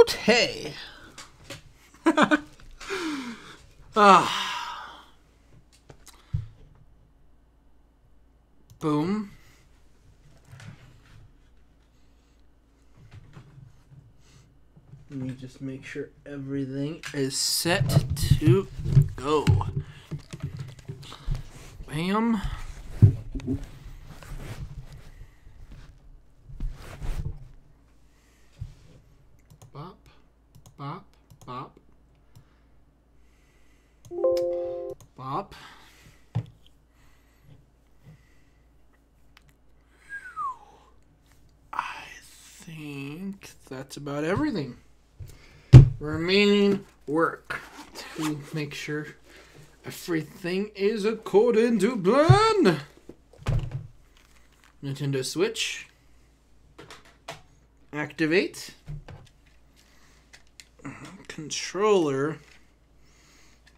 Okay. ah. Boom. Let me just make sure everything is set to go. Bam. Bop, bop, bop. Bop. I think that's about everything. Remaining work to make sure everything is according to plan. Nintendo Switch. Activate. Controller.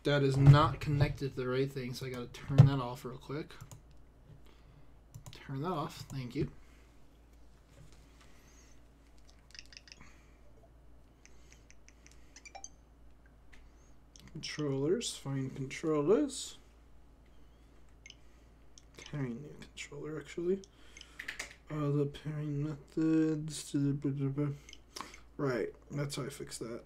That is not connected to the right thing, so I gotta turn that off real quick. Turn that off, thank you. Controllers, find controllers. Pairing new controller actually. Uh, the pairing methods. Right, that's how I fix that.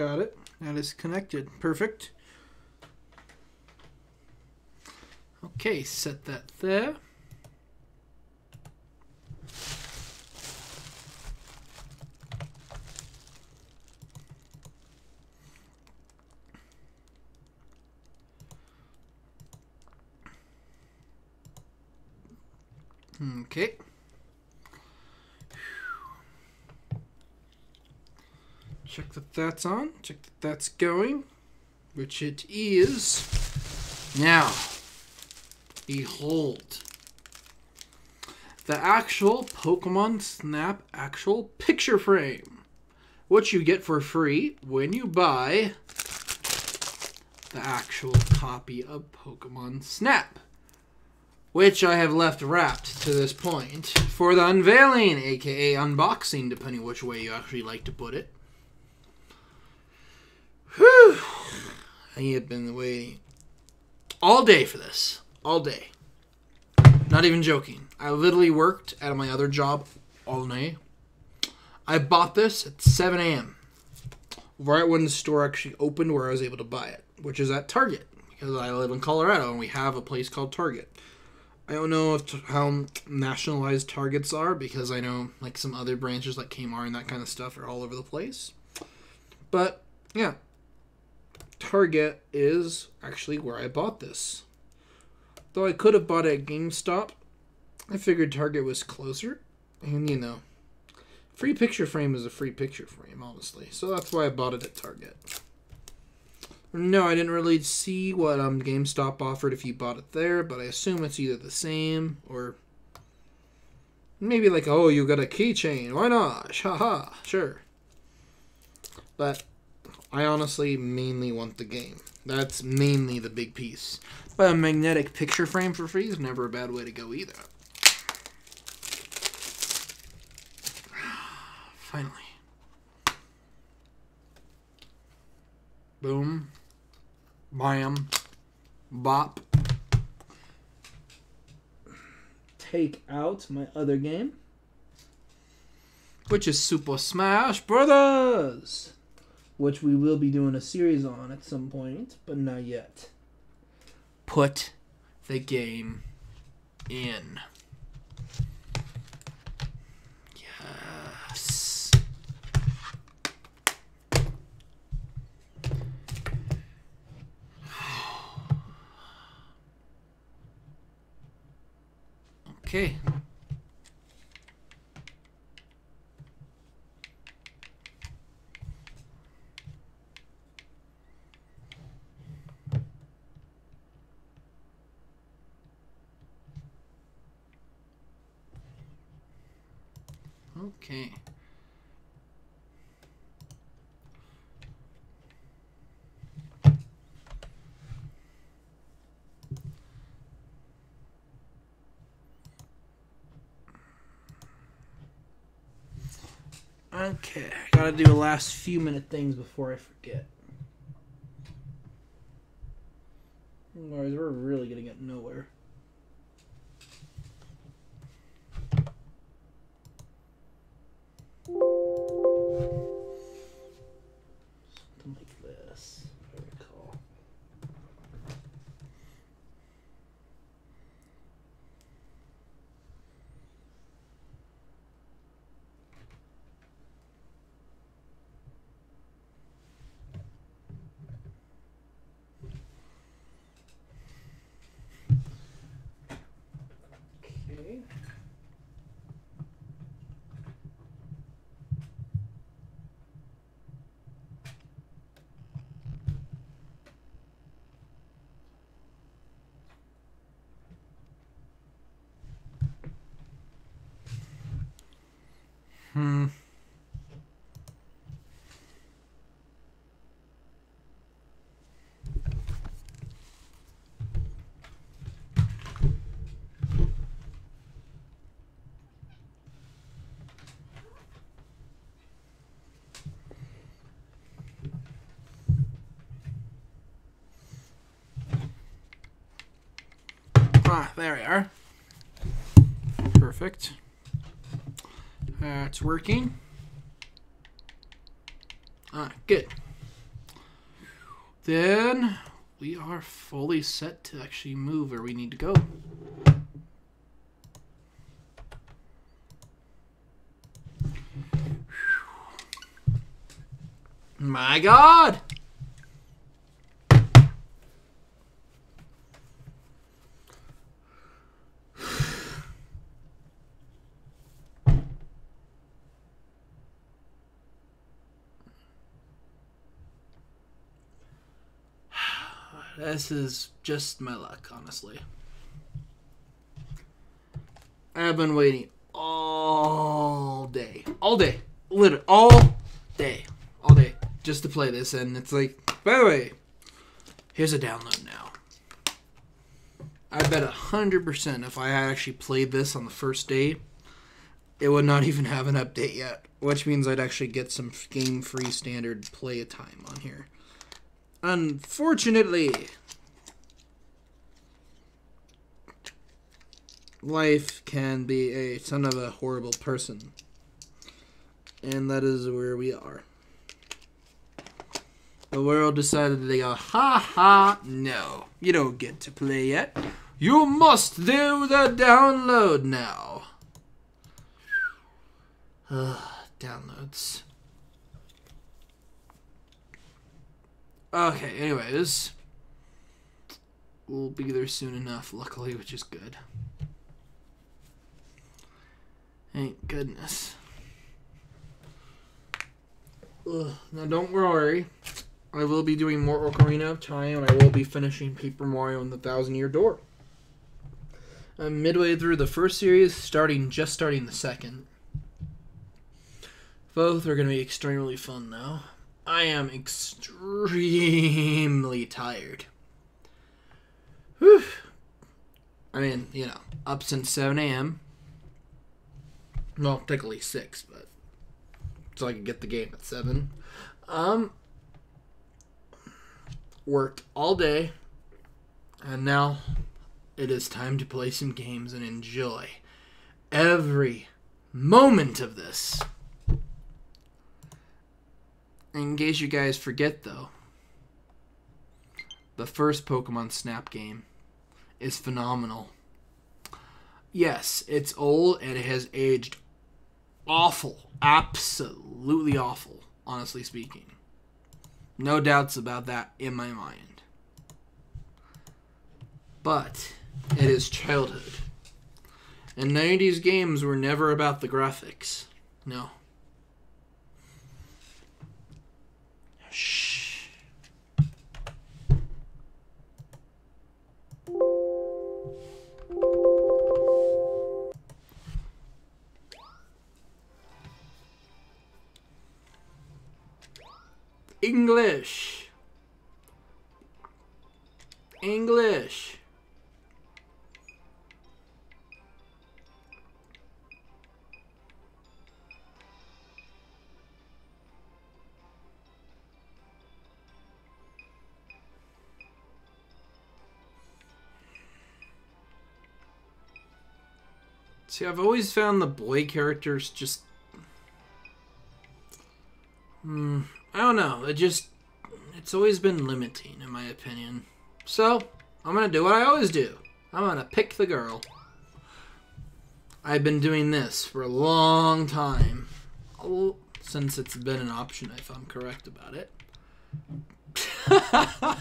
Got it. That is connected. Perfect. Okay, set that there. Okay. Check that that's on. Check that that's going. Which it is. Now, behold. The actual Pokemon Snap actual picture frame. Which you get for free when you buy the actual copy of Pokemon Snap. Which I have left wrapped to this point for the unveiling, aka unboxing, depending which way you actually like to put it. Whew. I had been waiting all day for this. All day. Not even joking. I literally worked at my other job all night. I bought this at 7 a.m. Right when the store actually opened where I was able to buy it, which is at Target. Because I live in Colorado and we have a place called Target. I don't know if how nationalized Targets are because I know like some other branches like Kmart and that kind of stuff are all over the place. But yeah, Target is actually where I bought this. Though I could have bought it at GameStop, I figured Target was closer. And you know, free picture frame is a free picture frame, honestly. So that's why I bought it at Target. No, I didn't really see what um GameStop offered if you bought it there, but I assume it's either the same or maybe like, oh, you got a keychain. Why not? Haha, sure. But I honestly mainly want the game. That's mainly the big piece. But a magnetic picture frame for free is never a bad way to go either. Finally. Boom. Bam. Bop. Take out my other game, Which is Super Smash Brothers. Which we will be doing a series on at some point, but not yet. Put the game in. Yes. Okay. Okay. Okay, gotta do the last few minute things before I forget. Otherwise, we're really gonna get nowhere. Hmm. Ah, there we are. Perfect. That's working. Good. Then we are fully set to actually move where we need to go. My God! This is just my luck, honestly. I've been waiting all day. All day. Literally, all day. All day. Just to play this. And it's like, by the way, here's a download now. I bet 100% if I had actually played this on the first day, it would not even have an update yet. Which means I'd actually get some game free standard play time on here. Unfortunately, life can be a son of a horrible person. And that is where we are. The world decided they go, ha ha, no, you don't get to play yet. You must do the download now. Ugh, downloads. Okay, anyways. We'll be there soon enough, luckily, which is good. Thank goodness. Ugh, now don't worry. I will be doing more Ocarina of Time, and I will be finishing Paper Mario and the Thousand Year Door. I'm midway through the first series, starting just starting the second. Both are going to be extremely fun now. I am extremely tired. Whew. I mean, you know, up since 7 a.m. Well, technically 6, but so I can get the game at 7. Um, worked all day, and now it is time to play some games and enjoy every moment of this. In case you guys forget, though, the first Pokemon Snap game is phenomenal. Yes, it's old and it has aged awful. Absolutely awful, honestly speaking. No doubts about that in my mind. But it is childhood. And 90s games were never about the graphics. No. Shh. English. English. See, I've always found the boy characters just. Hmm, I don't know. It just. It's always been limiting, in my opinion. So, I'm gonna do what I always do I'm gonna pick the girl. I've been doing this for a long time. Since it's been an option, if I'm correct about it.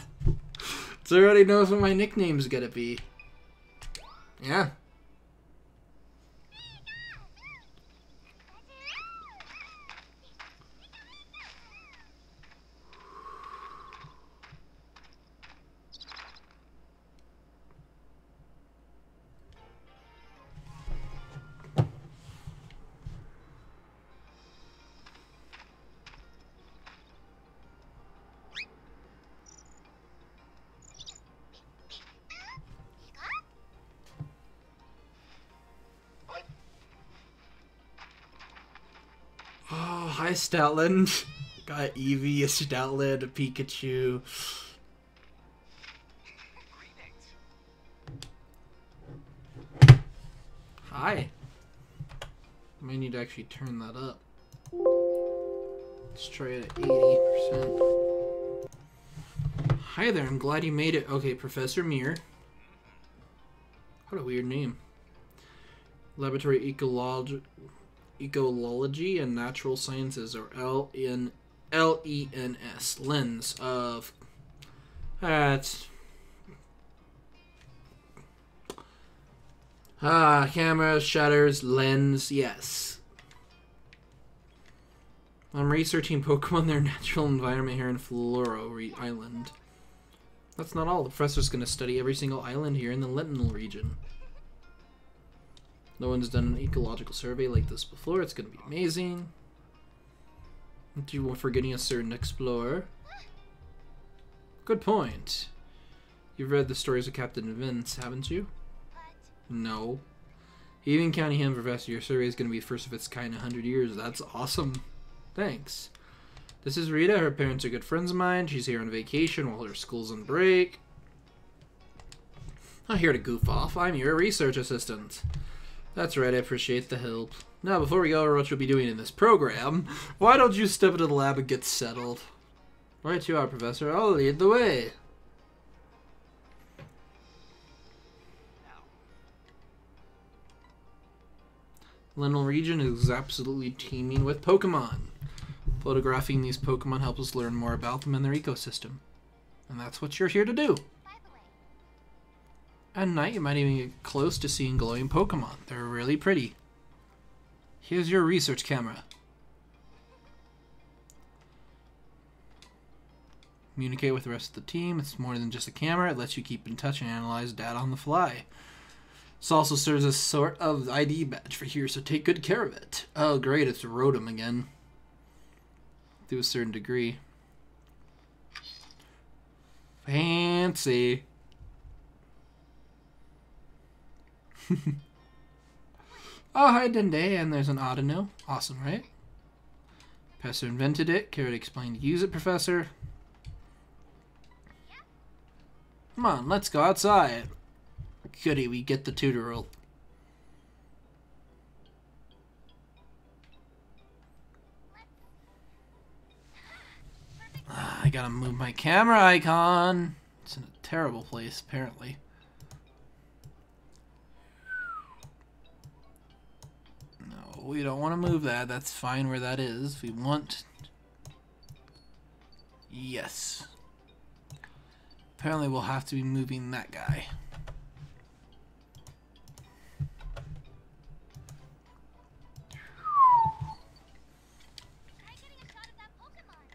so already knows what my nickname's gonna be. Yeah. Hi Stoutland. Got Eevee, a Stoutland, a Pikachu. Hi. I may need to actually turn that up. Let's try it at 80%. Hi there, I'm glad you made it. Okay, Professor Mir. What a weird name. Laboratory Ecology, Ecology and Natural Sciences, or L N L E N S. Lens of. That's. Ah, camera, shutters, lens, yes. I'm researching Pokemon their natural environment here in Floro Re- Island. That's not all. The professor's going to study every single island here in the Lentinal region. No one's done an ecological survey like this before. It's going to be amazing. Aren't you forgetting a certain explorer? Good point. You've read the stories of Captain Vince, haven't you? No. Even counting him, Professor, your survey is going to be first of its kind in 100 years. That's awesome. Thanks. This is Rita. Her parents are good friends of mine. She's here on vacation while her school's on break. Not here to goof off. I'm your research assistant. That's right, I appreciate the help. Now, before we go over what you'll be doing in this program, why don't you step into the lab and get settled? Right you are, Professor. I'll lead the way. Lentinal region is absolutely teeming with Pokemon. Photographing these Pokemon helps us learn more about them and their ecosystem. And that's what you're here to do. At night, you might even get close to seeing glowing Pokemon. They're really pretty. Here's your research camera. Communicate with the rest of the team. It's more than just a camera. It lets you keep in touch and analyze data on the fly. This also serves as sort of ID badge for here, so take good care of it. Oh, great, it's Rotom again. To a certain degree. Fancy. oh, hi, Dende, and there's an Audino. Awesome, right? Professor invented it. Care explained to use it, Professor? Come on, let's go outside. Goody, we get the tutorial. Ah, I gotta move my camera icon. It's in a terrible place, apparently. No, we don't want to move that. That's fine where that is. We want... Yes. Apparently we'll have to be moving that guy. Try getting a shot of that Pokemon.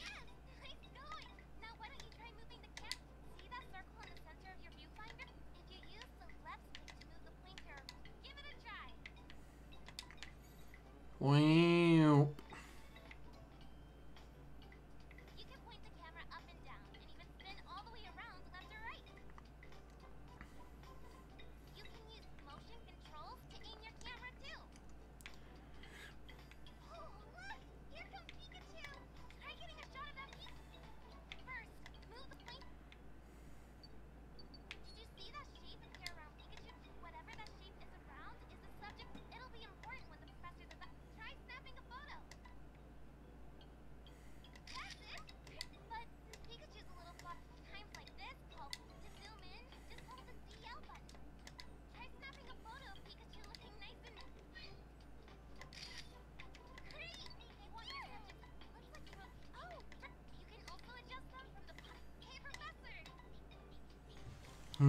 Yes, nice going. Now why don't you try moving the camp? See that circle in the center of your viewfinder? If you use the left stick to move the pointer, give it a try. Wow.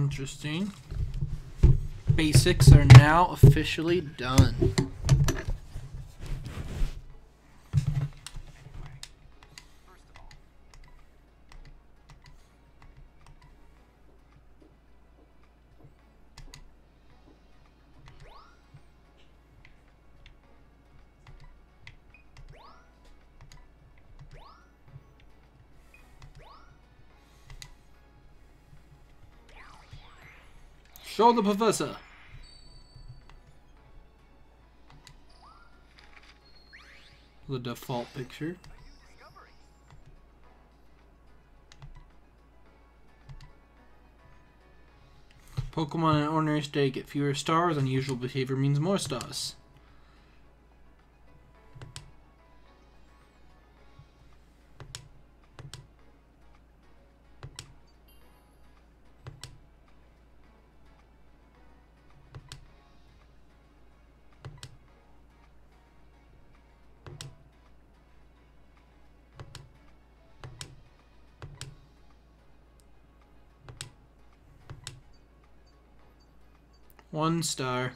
Interesting. Basics are now officially done. The professor. The default picture. Pokemon in ordinary state get fewer stars. Unusual behavior means more stars. One star.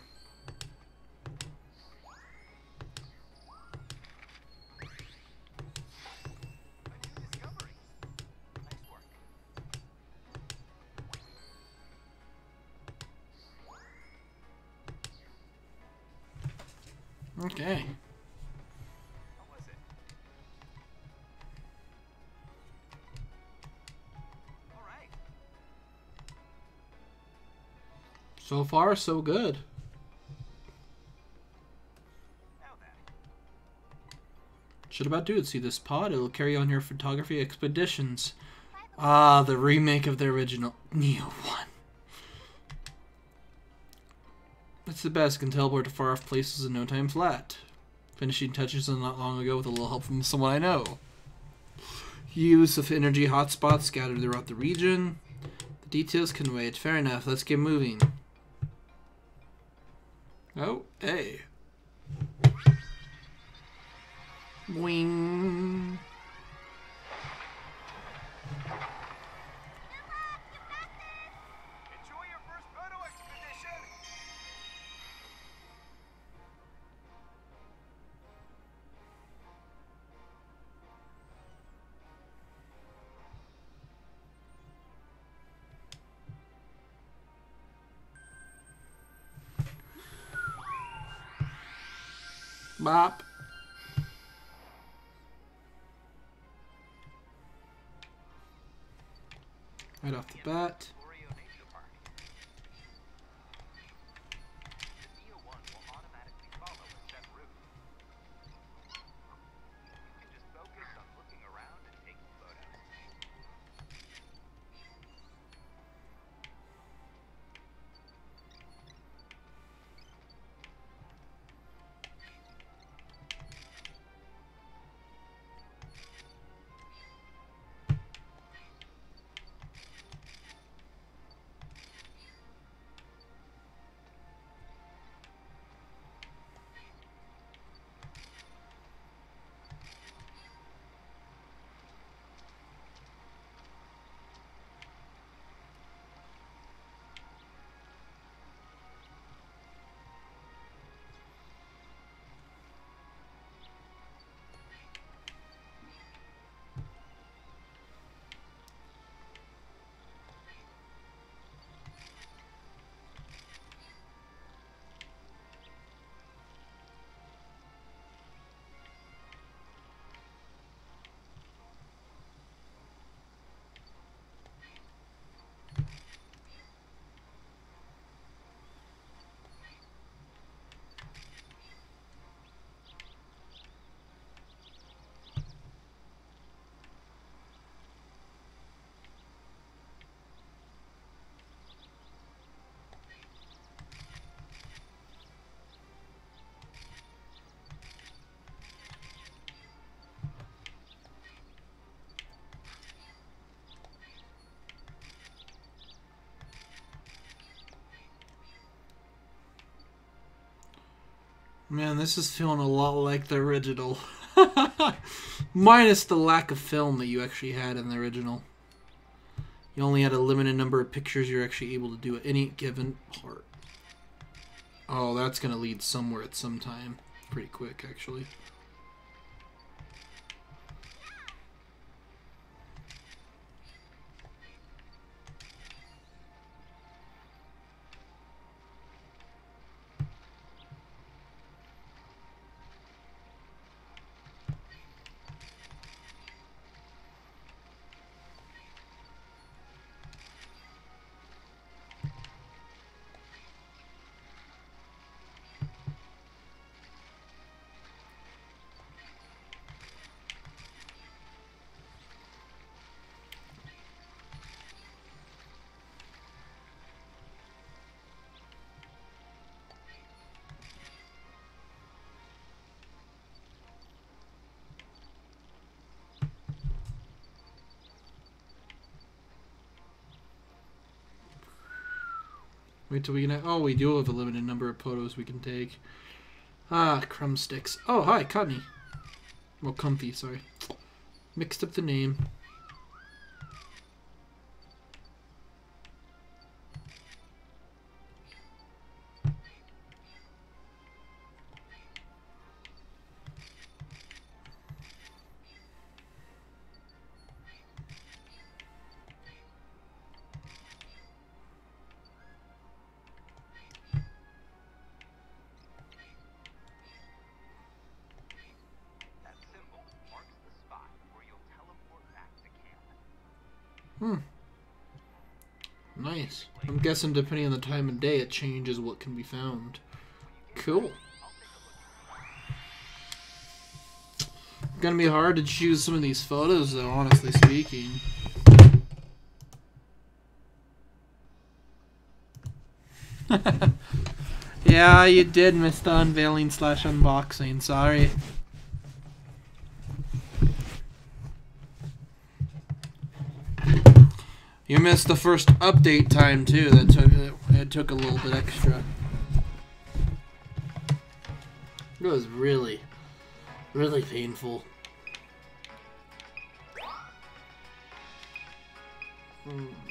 So far, so good. Should about do it. See this pod? It'll carry on your photography expeditions. Ah, the remake of the original Neo 1. It's the best. Can teleport to far off places in no time flat. Finishing touches on not long ago with a little help from someone I know. Use of energy hotspots scattered throughout the region. The details can wait. Fair enough. Let's get moving. Oh, hey. Wing. Bop. Right off the bat. Man, this is feeling a lot like the original. Minus the lack of film that you actually had in the original. You only had a limited number of pictures you're actually able to do at any given part. Oh, that's going to lead somewhere at some time. Pretty quick, actually. Wait till we can. Oh, we do have a limited number of photos we can take. Ah, crumb sticks. Oh, hi, Cotney. Well, Comfey, sorry. Mixed up the name. Guessing depending on the time of day, it changes what can be found. Cool. Gonna be hard to choose some of these photos, though, honestly speaking. yeah, you did miss the unveiling slash unboxing. Sorry. You missed the first update time too. That took it took a little bit extra. It was really, really painful. Hmm.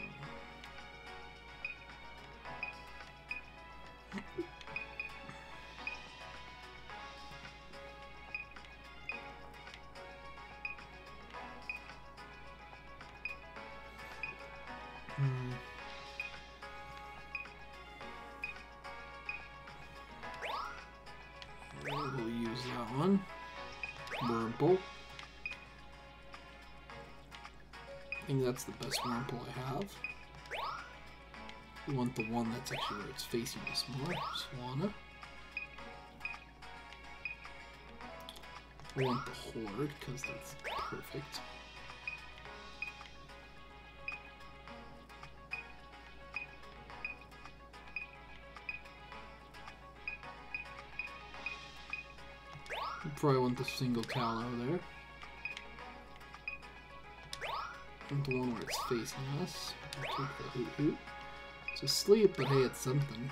That's the best Wurmple I have. We want the one that's actually where it's facing us more. Swanna. I want the Horde, because that's perfect. We probably want the single Taillow there. And the one where it's facing us. It's asleep, but hey, it's something.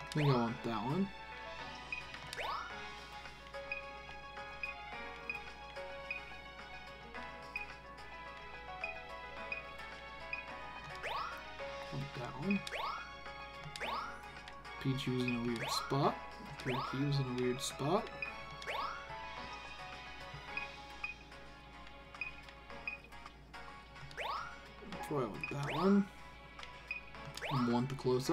I think I want that one. Pichu was in a weird spot. Pinky was in a weird spot. Want that one. And want the close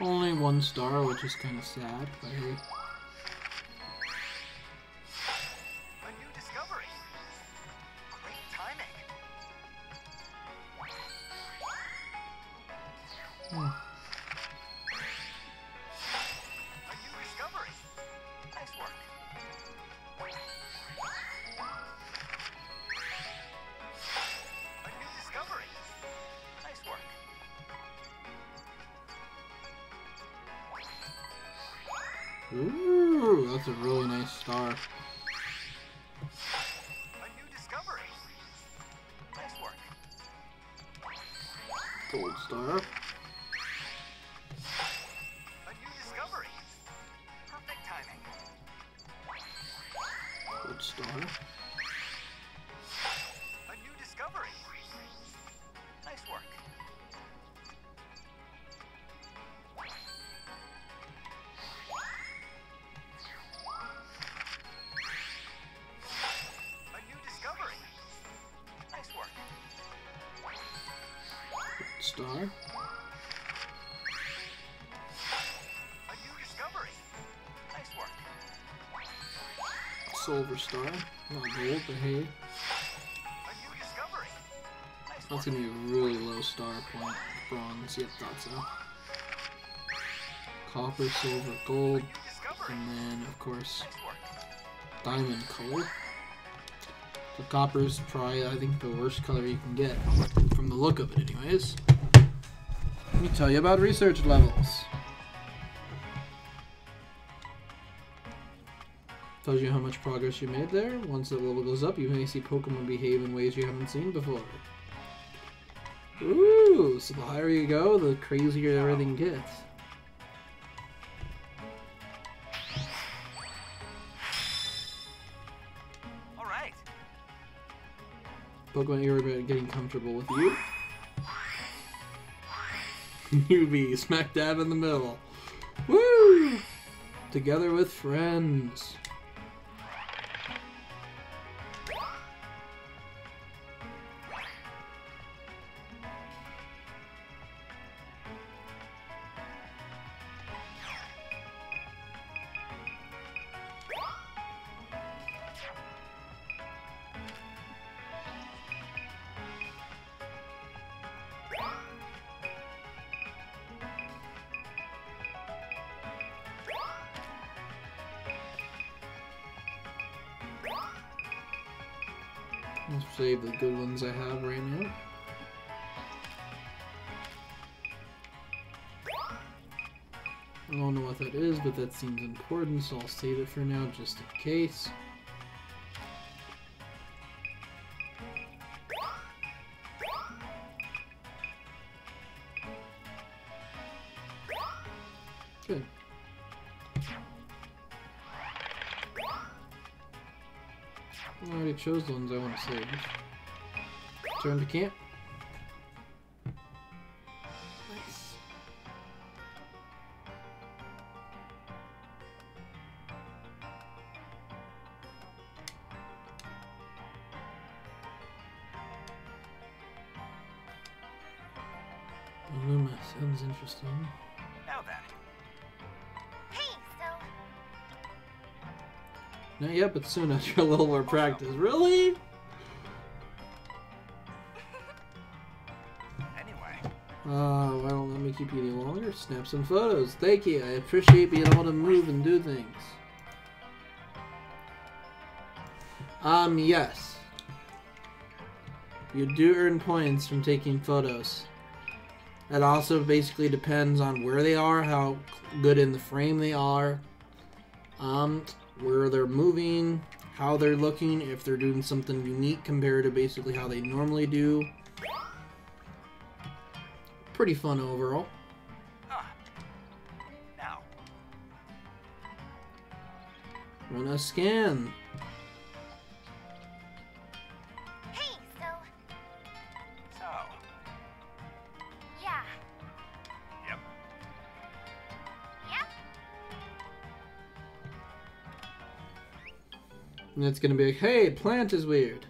Only one star, which is kind of sad, but hey. That's a really Silver star. Not gold, but hey. That's gonna be a really low star point. Bronze, yep, thought so. Copper, silver, gold, and then, of course, diamond color. So copper is probably, I think, the worst color you can get, from the look of it anyways. Let me tell you about research levels. Tells you how much progress you made there. Once the level goes up, you may see Pokemon behave in ways you haven't seen before. Ooh, so the higher you go, the crazier everything gets. All right. Pokemon you're getting comfortable with you. Newbie, smack dab in the middle. Woo! Together with friends. Seems important, so I'll save it for now just in case. Good. I already chose the ones I want to save. Turn to camp. But soon after a little more practice. Really? Anyway. Uh, why don't let me keep you any longer? Snap some photos. Thank you. I appreciate being able to move and do things. Um, yes. You do earn points from taking photos. It also basically depends on where they are, how good in the frame they are, um, where they're moving, how they're looking, if they're doing something unique compared to basically how they normally do. Pretty fun overall. Ah. Now. Run a scan. And it's gonna be like, hey, plant is weird.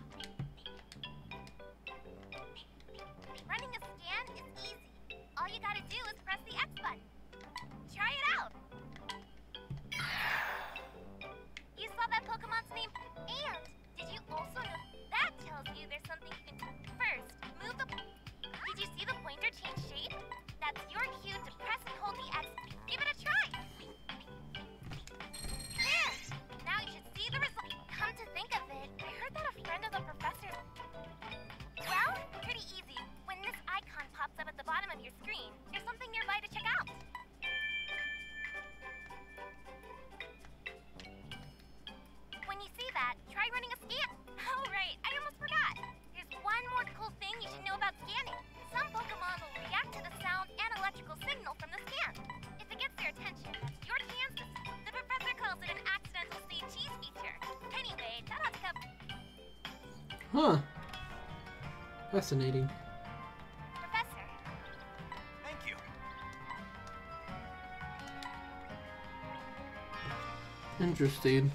Interesting.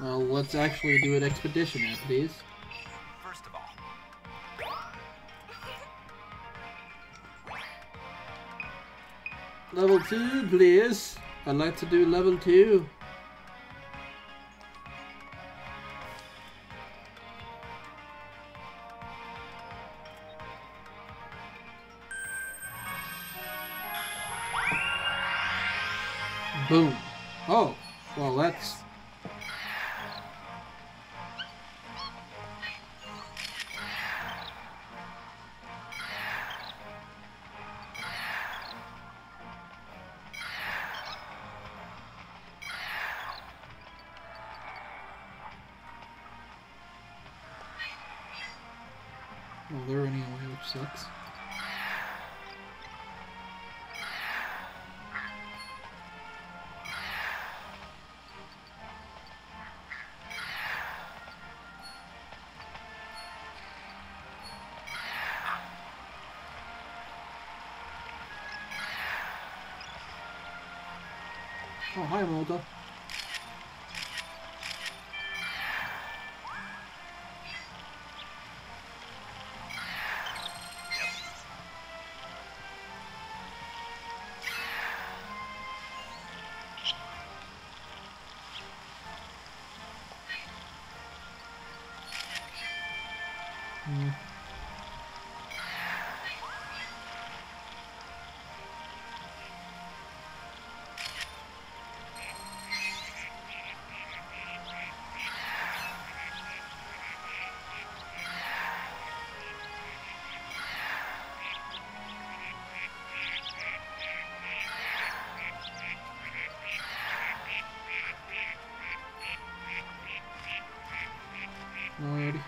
Well, let's actually do an expedition after these. First of all, Level 2, please. I'd like to do level 2. Well, they're running away, which sucks. Oh, hi, Mulder.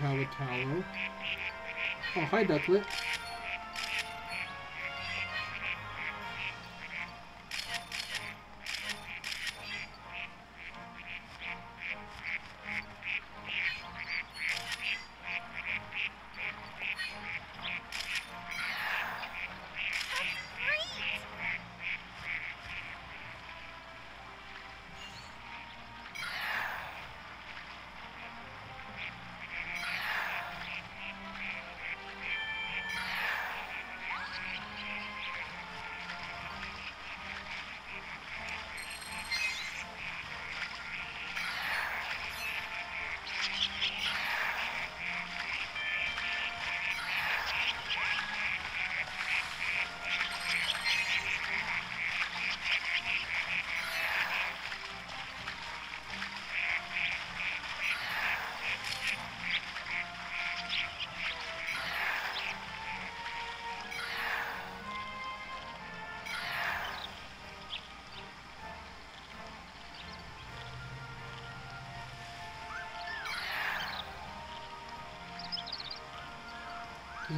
A tower. Oh, hi, Ducklett.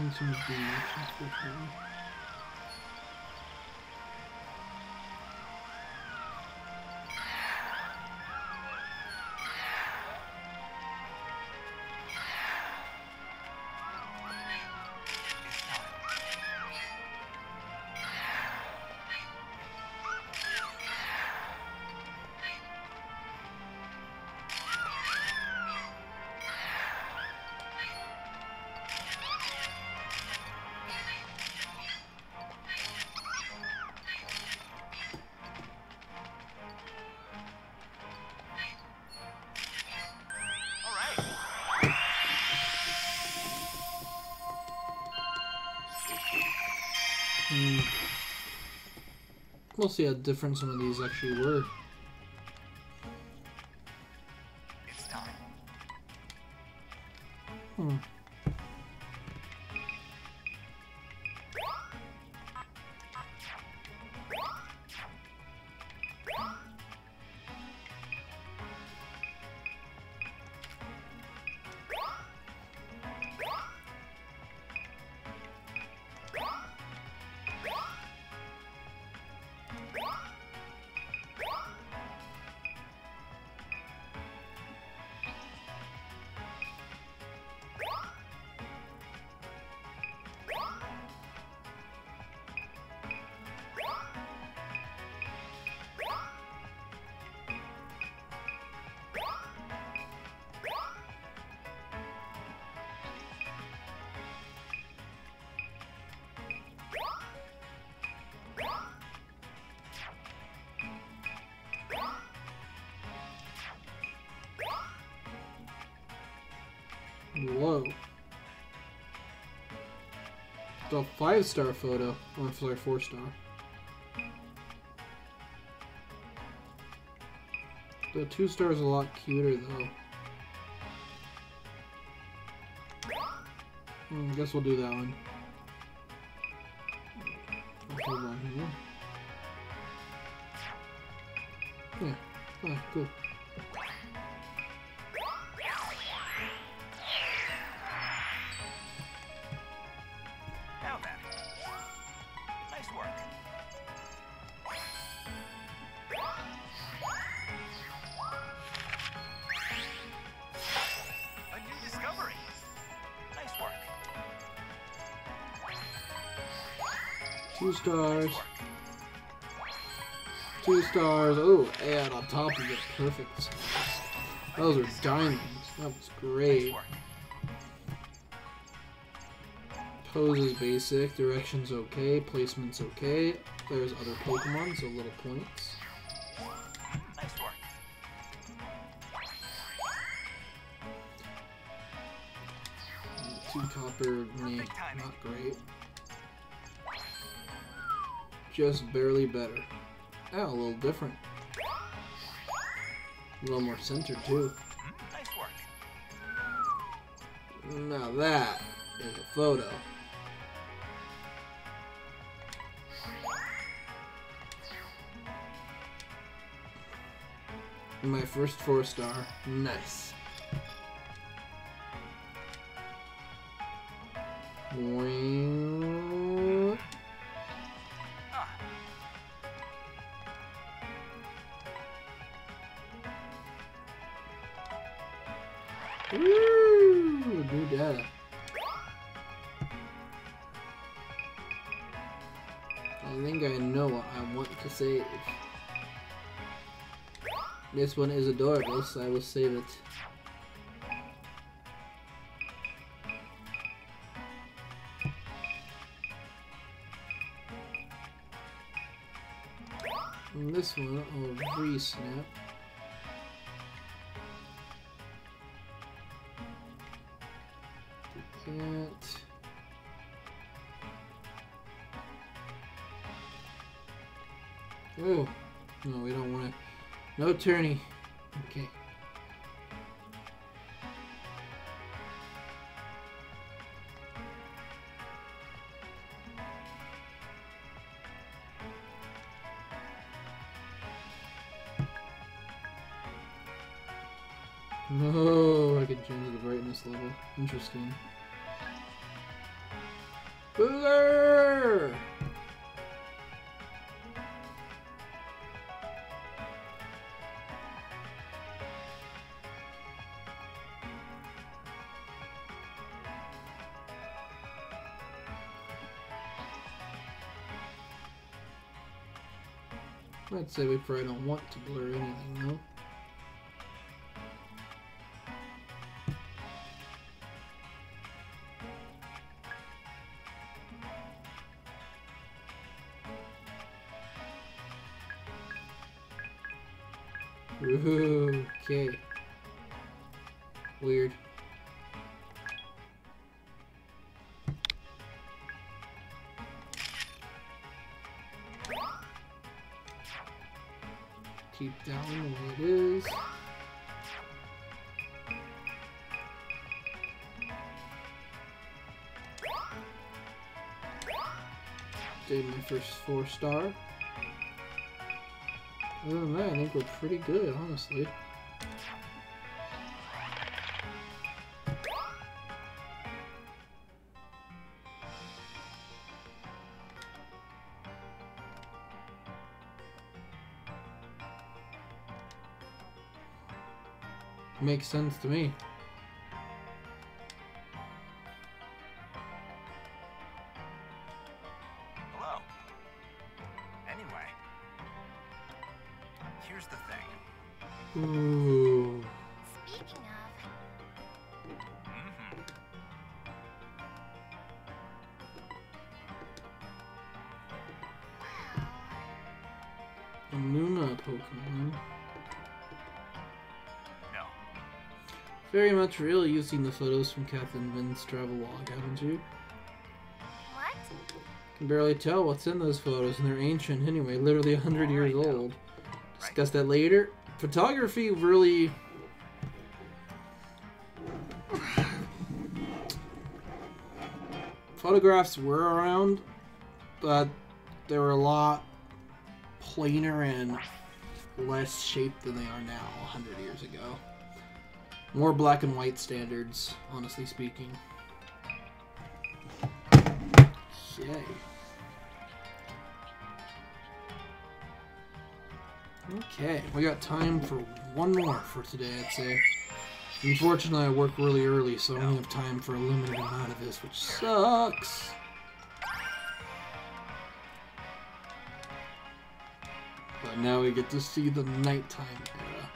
Doesn't seem to be much, unfortunately. it's We'll see how different some of these actually were. The five star photo. Oh, sorry, four star. The two star is a lot cuter though. Hmm, I guess we'll do that one. Hold on here. Yeah. Ah, cool. Top you get perfect. Those are diamonds. That was great. Pose is basic. Direction's okay. Placement's okay. There's other Pokemon, so little points. Two copper, Perfect not great. Just barely better. Ah, a little different. A little more centered too. Nice work. Now that is a photo. My first four star. Nice. One is adorable, so I will save it. And this one I'll re-snap. Can't. Oh, no, we don't want to. No tourney. Okay. I'd say we probably don't want to blur anything though. Did my first four star. Other than that, I think we're pretty good, honestly. Makes sense to me. A Luna Pokemon. No. Very much really You've seen the photos from Captain Vin's travel log, haven't you? What? Can barely tell what's in those photos, and they're ancient anyway, literally a hundred years Alright, now. old. Discuss that later. Photography really. Photographs were around, but there were a lot plainer and less shaped than they are now, a hundred years ago. More black and white standards, honestly speaking. Yay. Okay, we got time for one more for today, I'd say. Unfortunately, I work really early, so I only have time for a limited amount of this, which sucks. But now we get to see the nighttime era.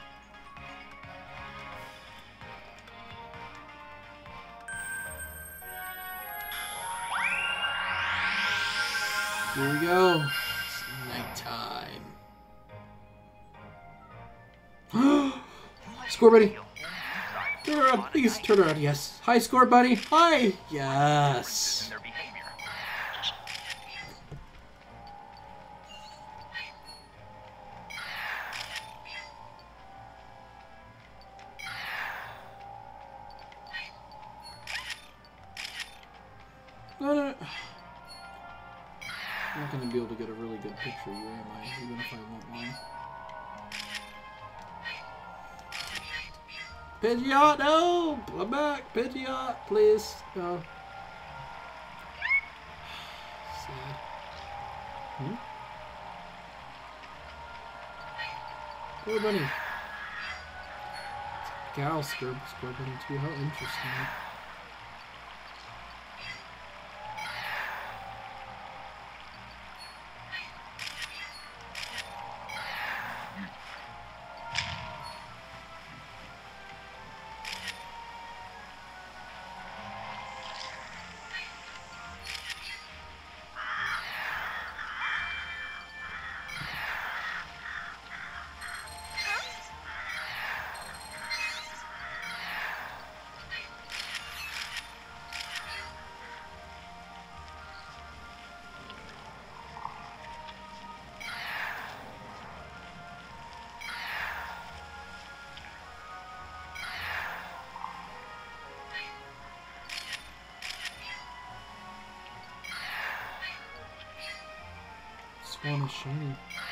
Here we go. It's nighttime. Scorbunny. Turn around, please turn around. Yes. High Scorbunny. Hi. Yes. Pidgeot, no! I'm back! Pidgeot, please. No. Sad. Hmm? Poor bunny. Gal Scrub Square Bunny too. How interesting. Swan is shiny. Okay.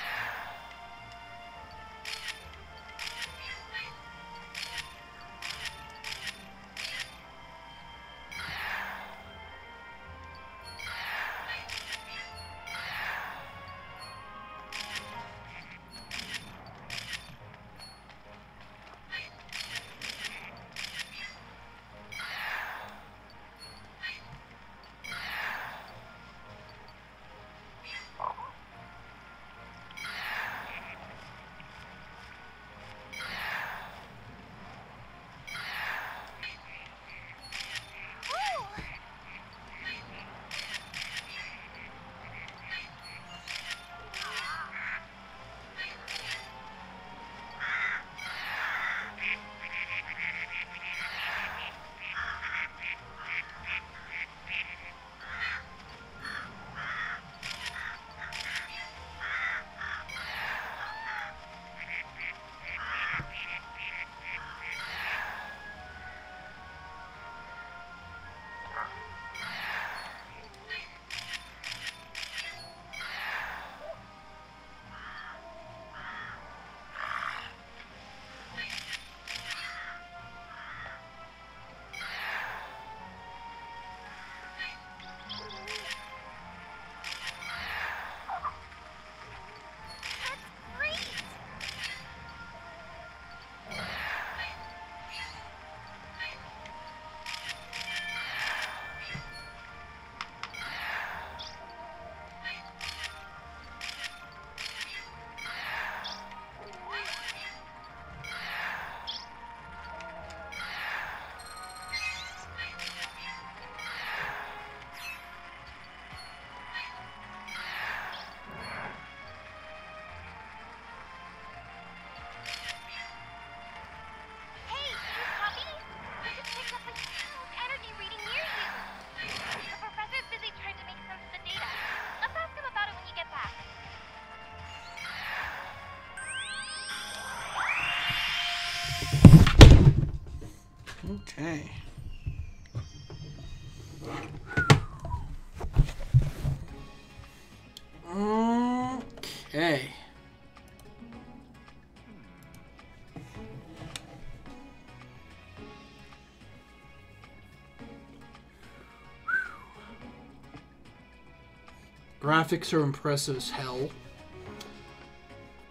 Graphics are impressive as hell.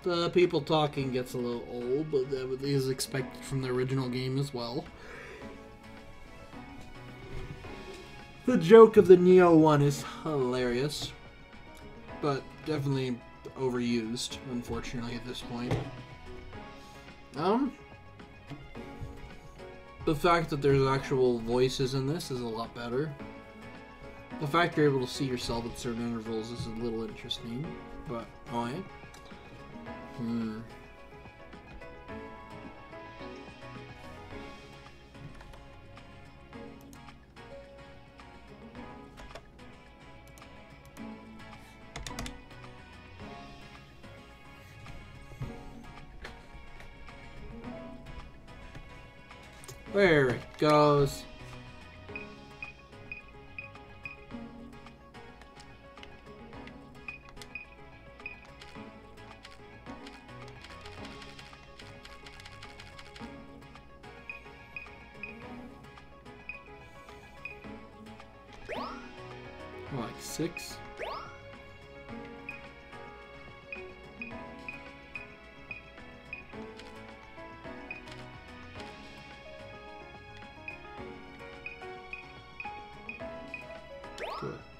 The people talking gets a little old, but that is expected from the original game as well. The joke of the Neo one is hilarious, but definitely overused, unfortunately, at this point. Um, the fact that there's actual voices in this is a lot better. The fact you're able to see yourself at certain intervals is a little interesting, but oh yeah. Hmm. There it goes.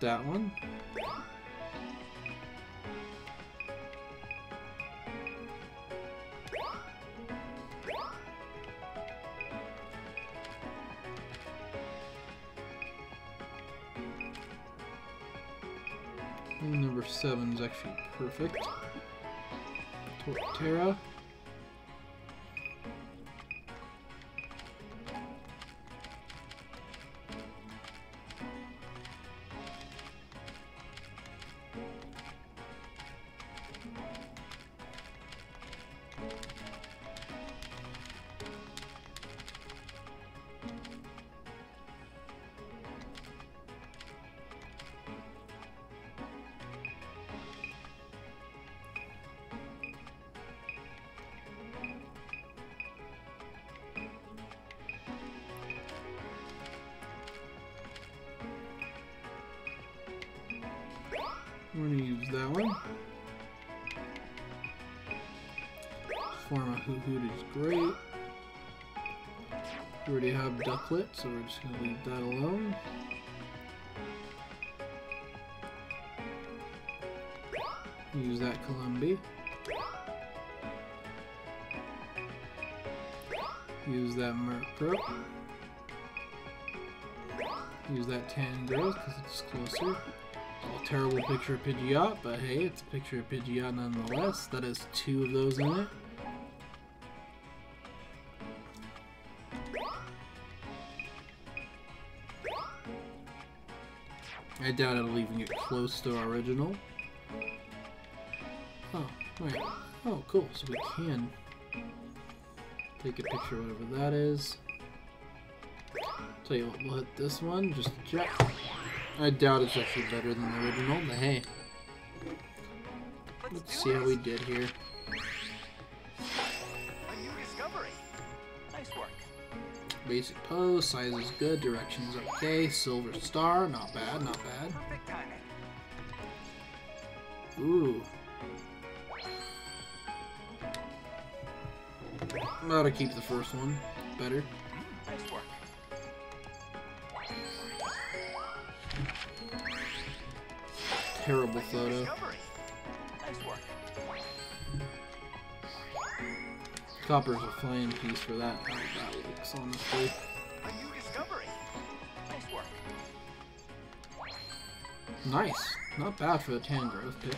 That one. Number seven is actually perfect. Torterra. Ducklett, so we're just gonna leave that alone. Use that Columbi. Use that Murkrow. Use that Tangrowth because it's closer. A terrible picture of Pidgeot, but hey, it's a picture of Pidgeot nonetheless. That has two of those in it. Doubt it'll even get close to our original. Oh, wait. Oh, cool. So we can take a picture, whatever that is. Tell you what, we'll hit this one just to check. I doubt it's actually better than the original, but hey. Let's see how we did here. Basic pose, size is good, direction's okay, silver star, not bad, not bad. Ooh. I'm about to keep the first one. Better. Terrible photo. Copper's a flying piece for that. Looks, honestly. A new discovery. Nice work. Nice. Not bad for the Tangrowth picks.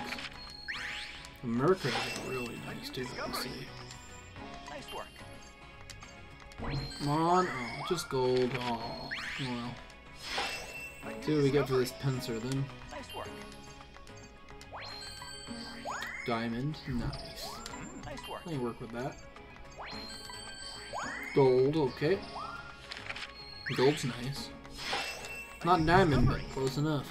The Murkrow is really nice too, let me see. Nice work. Come on. Oh, just gold. Oh, well. See what we get for this Pinsir then. Nice work. Diamond. Nice. Mm, nice work. Let me work with that. Gold, okay. Gold's nice. Not diamond, but close enough.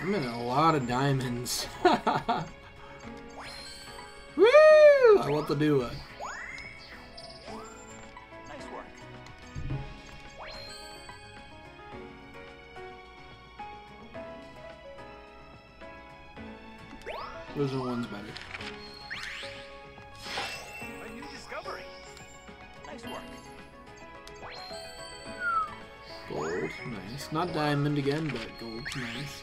I'm in a lot of diamonds. Woo! I want to do it. Work. Original one's better. Not diamond again, but gold's nice.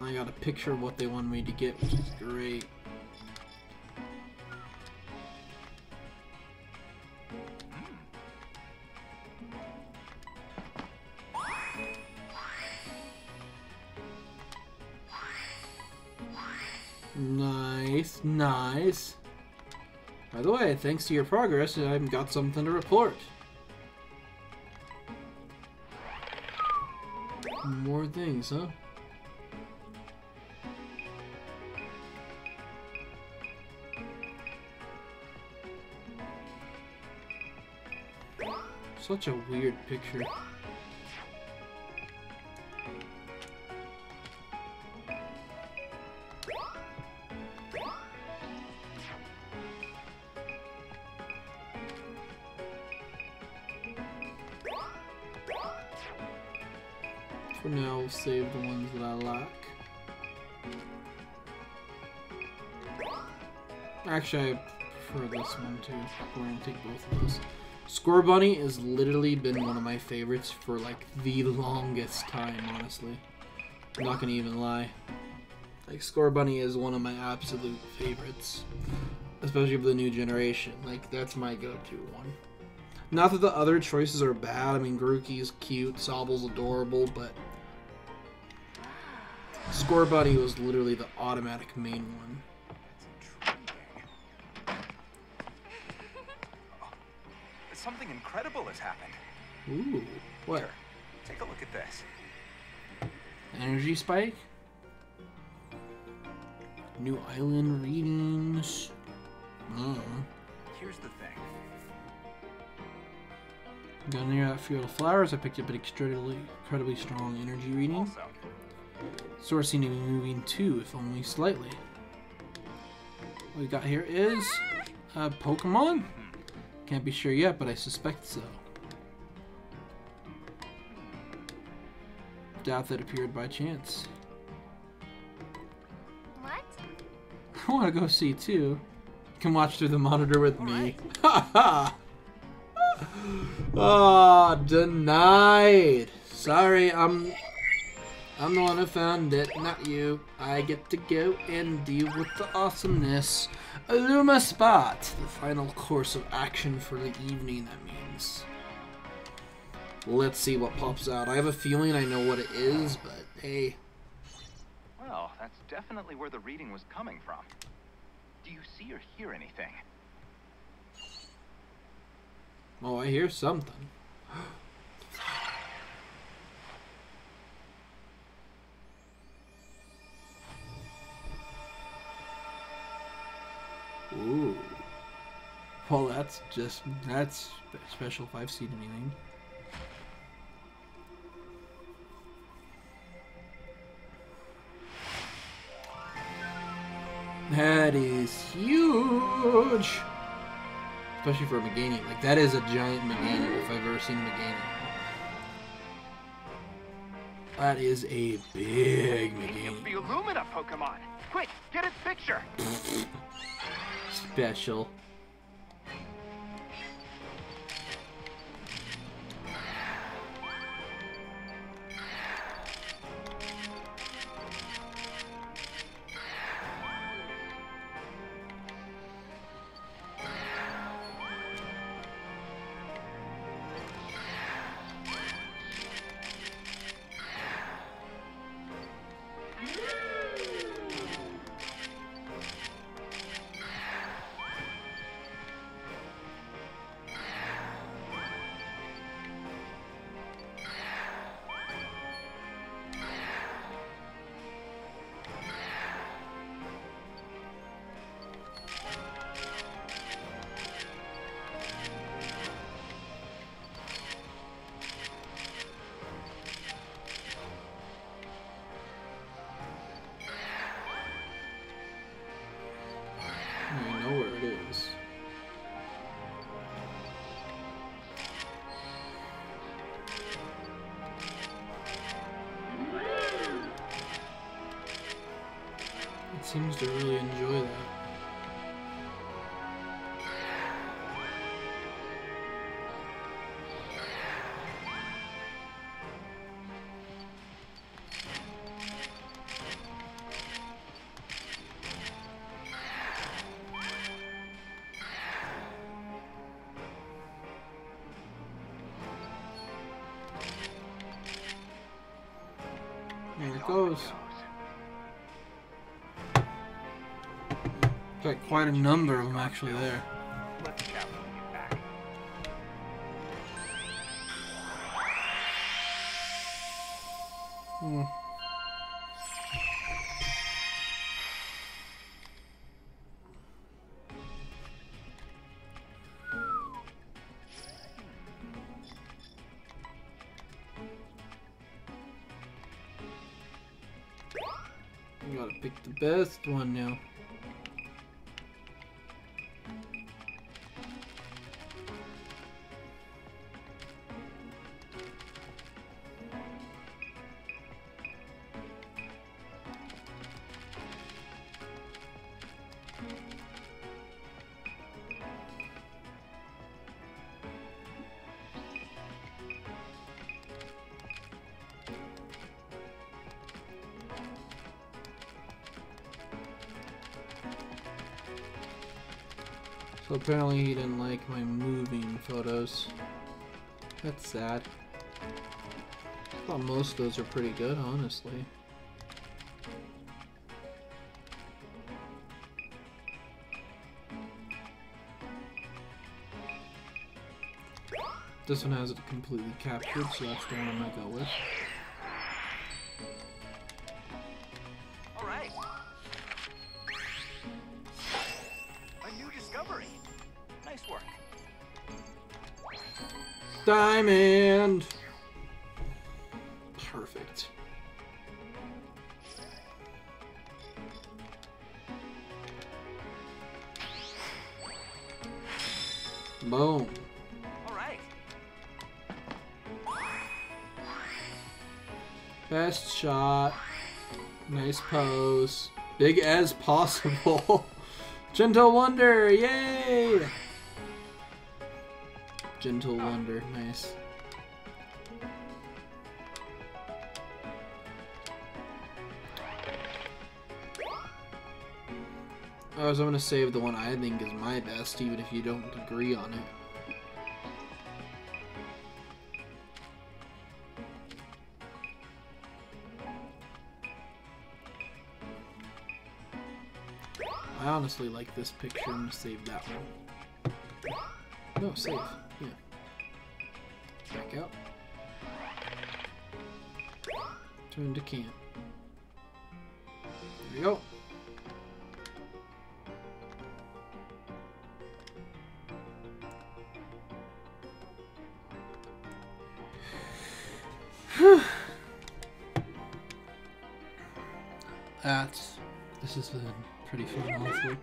I got a picture of what they want me to get, which is great. Thanks to your progress, I've got something to report. More things, huh? Such a weird picture. Save the ones that I lack. Actually, I prefer this one too. We're gonna take both of those. Scorbunny has literally been one of my favorites for like the longest time, honestly. I'm not gonna even lie. Like Scorbunny is one of my absolute favorites. Especially for the new generation. Like that's my go-to one. Not that the other choices are bad. I mean Grookey's cute, Sobble's adorable, but Scorbunny was literally the automatic main one. Something incredible has happened. Ooh. What? Take a look at this. Energy spike? New island readings. Mm. Here's the thing. Got near that field of flowers. I picked up an incredibly, incredibly strong energy reading. Also, Source seem to be moving too, if only slightly. What we got here is a Pokemon. Can't be sure yet, but I suspect so. Doubt that appeared by chance. What? I want to go see too. You can watch through the monitor with me. Ha ha! Ah, denied. Sorry, I'm I'm the one who found it, not you. I get to go and deal with the awesomeness. Illumina Spot, the final course of action for the evening, that means. Let's see what pops out. I have a feeling I know what it is, but hey. well, that's definitely where the reading was coming from. Do you see or hear anything? Oh, I hear something. Ooh. Well, that's just that's special if I've seen anything. That is huge. Especially for a Meganium. Like, that is a giant Meganium if I've ever seen a Meganium. That is a big Meganium. The Illumina Pokemon! Quick, get its picture! Special. Quite a number of them actually there. Hmm. You gotta pick the best one now. Apparently he didn't like my moving photos. That's sad. I thought most of those are pretty good, honestly. This one has it completely captured, so that's the one I'm gonna go with. Possible. Gentle Wonder, yay! Gentle Wonder, nice. I was gonna save the one I think is my best, even if you don't agree on it. I honestly like this picture. I'm gonna save that one. No, save. Yeah. Back out. Turn to camp. There we go. That's. This is been pretty fun, honestly.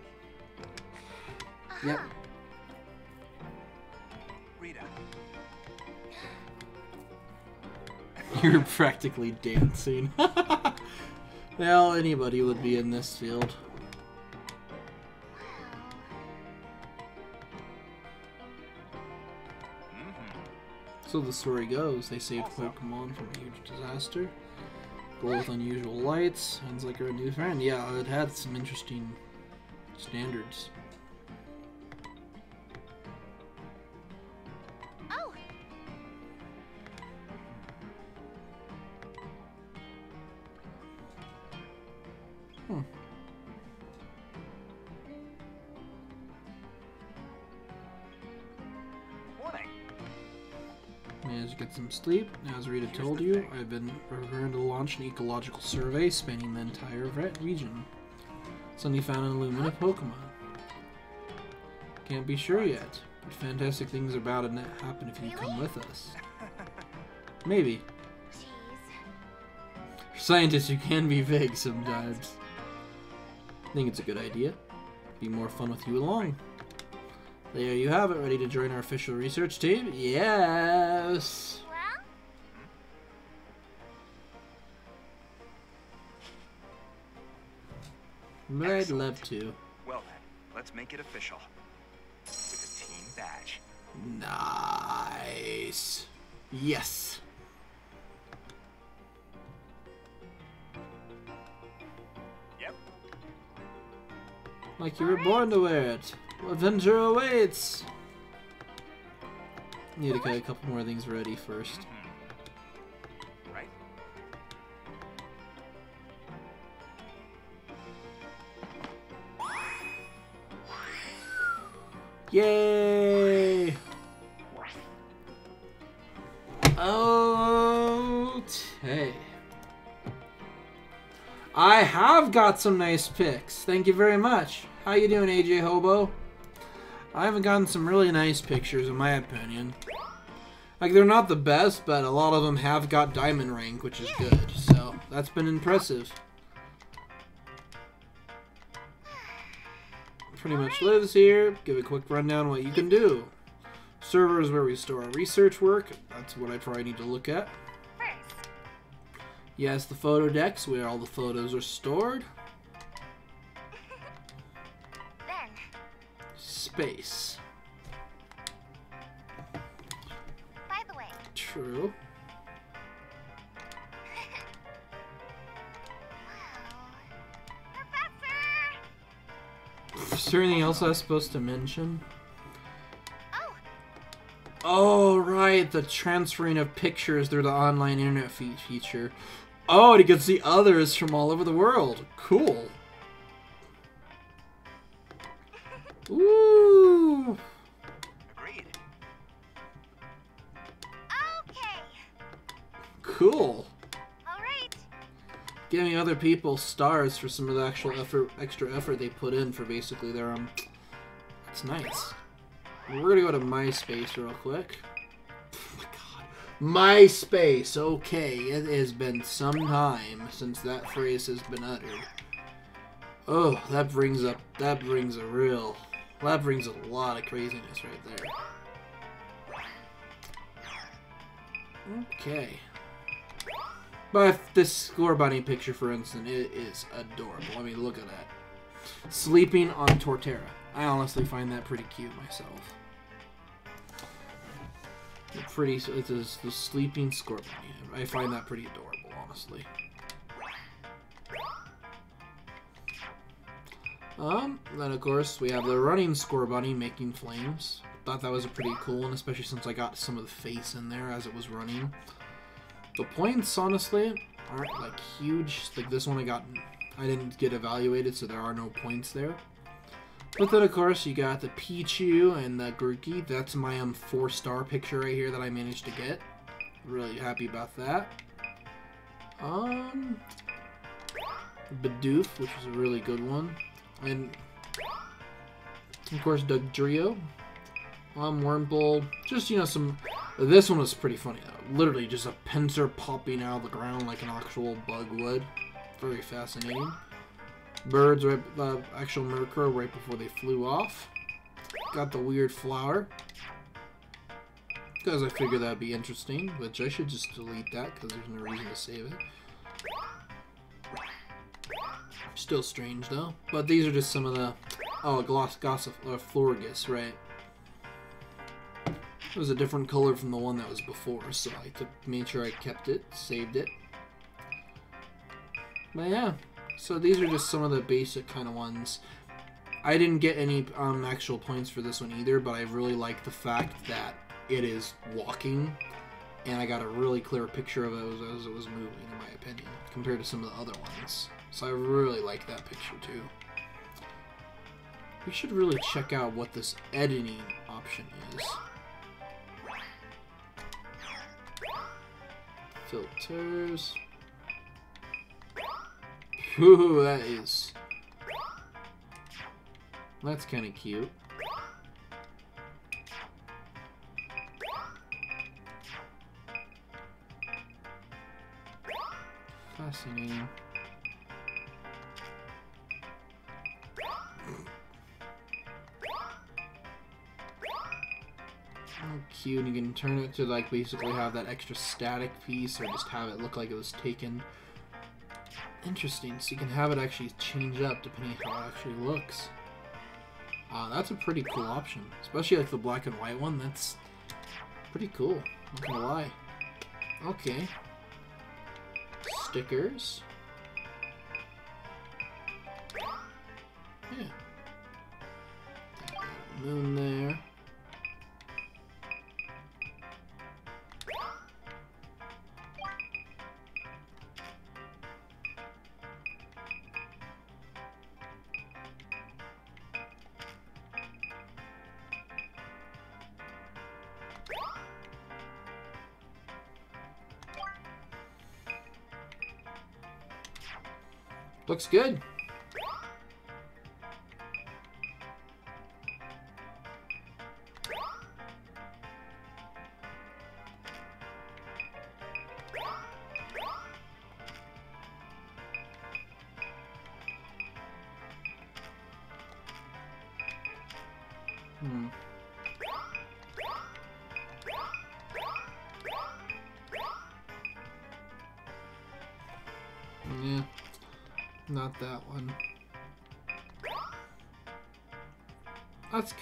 Yep. Rita. You're practically dancing. well, anybody would be in this field. Mm-hmm. So the story goes, they saved Pokemon from a huge disaster. Glow with unusual lights. Sounds like a new friend. Yeah, it had some interesting standards. Sleep. As Rita told you, I've been preparing to launch an ecological survey spanning the entire region. Suddenly found an Illumina Pokemon. Can't be sure yet, but fantastic things are about to happen if you come with us. Maybe. For scientists, you can be vague sometimes. I think it's a good idea. Be more fun with you along. There you have it, ready to join our official research team? Yes! Well, But I'd love to. Well then, let's make it official. With a team badge. Nice. Yes. Yep. Like you were born to wear it. Avenger awaits. Need to get a couple more things ready first. Right? Yay! Okay. I have got some nice picks. Thank you very much. How you doing, AJ Hobo? I haven't gotten some really nice pictures, in my opinion. Like, they're not the best, but a lot of them have got diamond rank, which is good. So, that's been impressive. Pretty much lives here. Give a quick rundown what you can do. Server is where we store our research work. That's what I probably need to look at. Yes, the photo decks where all the photos are stored. then, Space. by the way, True. Is there anything else I was supposed to mention? Oh, Oh, right, the transferring of pictures through the online internet fe- feature. Oh, and you can see others from all over the world. Cool. Ooh. Agreed. okay. Cool. Giving other people stars for some of the actual effort, extra effort they put in for basically their um. That's nice. We're gonna go to MySpace real quick. MySpace. Okay, it has been some time since that phrase has been uttered. Oh, that brings up that brings a real that brings a lot of craziness right there. Okay. But this Scorbunny picture, for instance, it is adorable. I mean, look at that. Sleeping on Torterra. I honestly find that pretty cute myself. Pretty, it is the sleeping Scorbunny. I find that pretty adorable, honestly. Um, then of course we have the running Scorbunny making flames. Thought that was a pretty cool one, especially since I got some of the face in there as it was running. The points, honestly, aren't like huge. Like this one, I got, I didn't get evaluated, so there are no points there. But then, of course, you got the Pichu and the Grookey. That's my um four star picture right here that I managed to get. Really happy about that. Um, Bidoof, which is a really good one, and of course Dugtrio. Um, Wurmple. Just you know some. This one was pretty funny though. Literally just a pincer popping out of the ground like an actual bug would. Very fascinating. Birds, right, uh, actual Murkrow right before they flew off. Got the weird flower. Because I figured that'd be interesting, which I should just delete that because there's no reason to save it. Still strange though. But these are just some of the. Oh, gloss, gossip, uh, Florges, right? It was a different color from the one that was before, so I took, made sure I kept it, saved it. But yeah, so these are just some of the basic kind of ones. I didn't get any um, actual points for this one either, but I really like the fact that it is walking, and I got a really clear picture of it as, as it was moving, in my opinion, compared to some of the other ones. So I really like that picture too. We should really check out what this editing option is. Filters. Ooh, that is. That's kind of cute. Fascinating. Cute. You can turn it to like basically have that extra static piece or just have it look like it was taken Interesting. So you can have it actually change up depending on how it actually looks. Uh, that's a pretty cool option. Especially like the black and white one. That's pretty cool. Not gonna lie. Okay. Stickers. Yeah. Moon there. Looks good.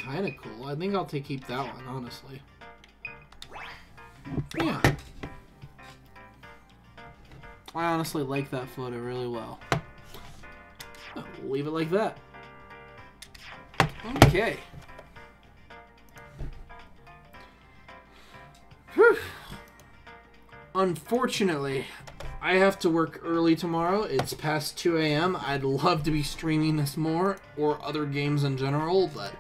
Kind of cool. I think I'll take keep that one, honestly. Yeah. I honestly like that photo really well. Oh, we'll leave it like that. Okay. Whew. Unfortunately, I have to work early tomorrow. It's past 2 a.m. I'd love to be streaming this more or other games in general, but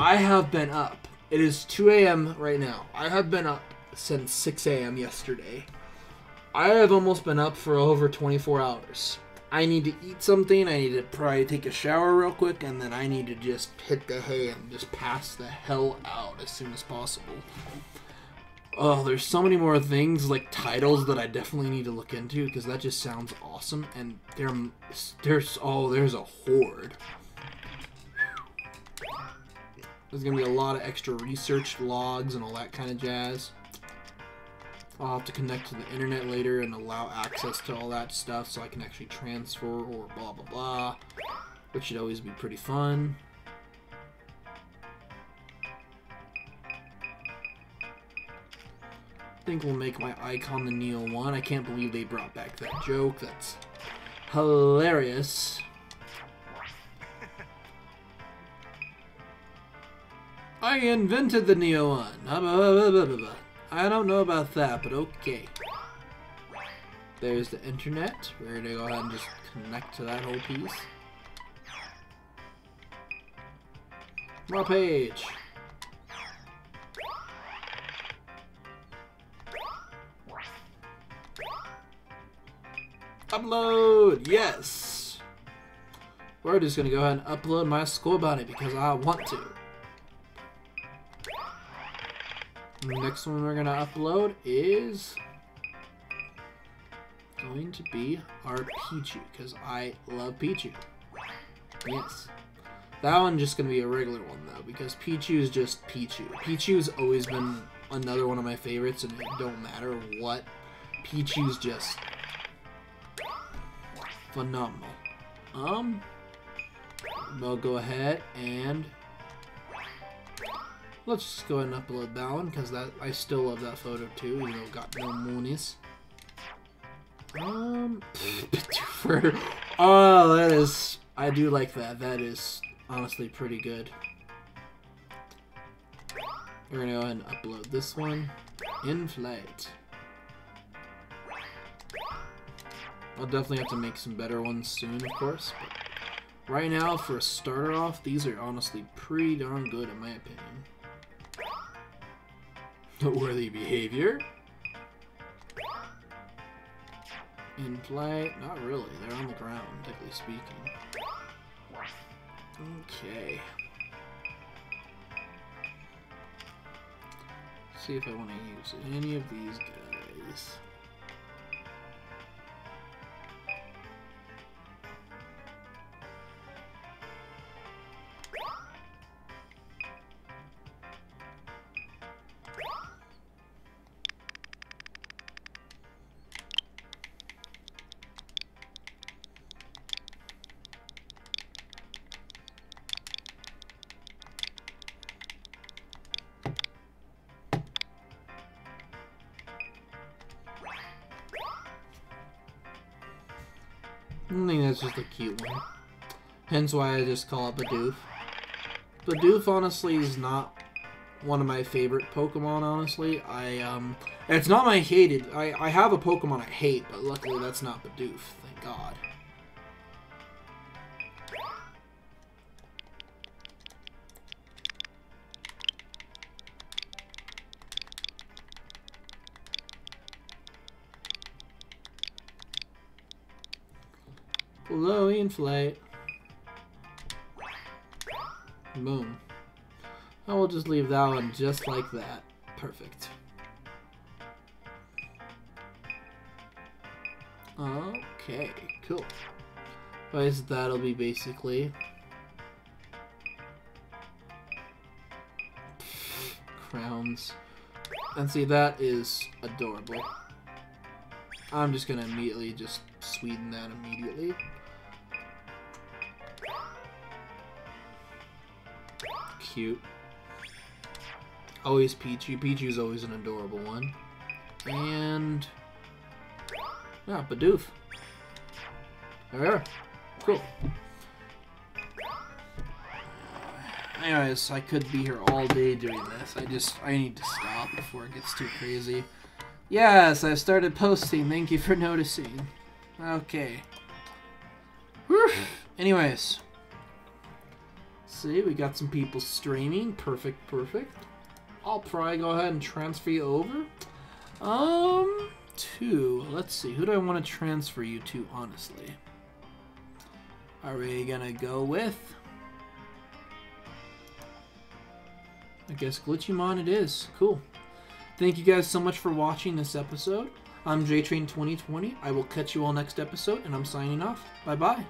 I have been up. It is 2 a.m. right now. I have been up since 6 a.m. yesterday. I have almost been up for over 24 hours. I need to eat something. I need to probably take a shower real quick, and then I need to just hit the hay and just pass the hell out as soon as possible. Oh, there's so many more things like titles that I definitely need to look into because that just sounds awesome. And there, there's oh, there's a horde. There's gonna be a lot of extra research logs and all that kind of jazz. I'll have to connect to the internet later and allow access to all that stuff so I can actually transfer or blah blah blah, which should always be pretty fun. I think we'll make my icon the NEO-ONE. I can't believe they brought back that joke. That's hilarious. I invented the NEO-ONE. I don't know about that, but okay. There's the internet. We're gonna go ahead and just connect to that whole piece. More page. Upload! Yes! We're just gonna go ahead and upload my Scorbunny because I want to. Next one we're gonna upload is going to be our Pichu because I love Pichu. Yes. That one just gonna be a regular one though because Pichu is just Pichu. Pichu's always been another one of my favorites and it don't matter what. Pichu's just phenomenal. Um, we'll go ahead and let's just go ahead and upload that one because that I still love that photo too, even though it got no moonies. Um, for oh, that is I do like that. That is honestly pretty good. We're gonna go ahead and upload this one in flight. I'll definitely have to make some better ones soon, of course. But right now, for a starter off, these are honestly pretty darn good in my opinion. Noteworthy behavior. In flight? Not really. They're on the ground, technically speaking. Okay. see if I want to use any of these guys. I think that's just a cute one. Hence why I just call it Bidoof. Bidoof honestly is not one of my favorite Pokemon, honestly. I um it's not my hated. I, I have a Pokemon I hate, but luckily that's not Bidoof, inflate. Boom. I will just leave that one just like that. Perfect. Okay, cool. Guys, that'll be basically crowns. And see, that is adorable. I'm just gonna immediately just sweeten that immediately. Cute. Always Pichu. Pichu's always an adorable one. And... Yeah, Bidoof. There. Cool. Anyways, I could be here all day doing this. I just, I need to stop before it gets too crazy. Yes, I've started posting. Thank you for noticing. Okay. Whew. Anyways. See, we got some people streaming. Perfect, perfect. I'll probably go ahead and transfer you over. Um, to, let's see. Who do I want to transfer you to, honestly? Are we gonna go with? I guess Glitchymon it is. Cool. Thank you guys so much for watching this episode. I'm JTrain2020. I will catch you all next episode, and I'm signing off. Bye bye.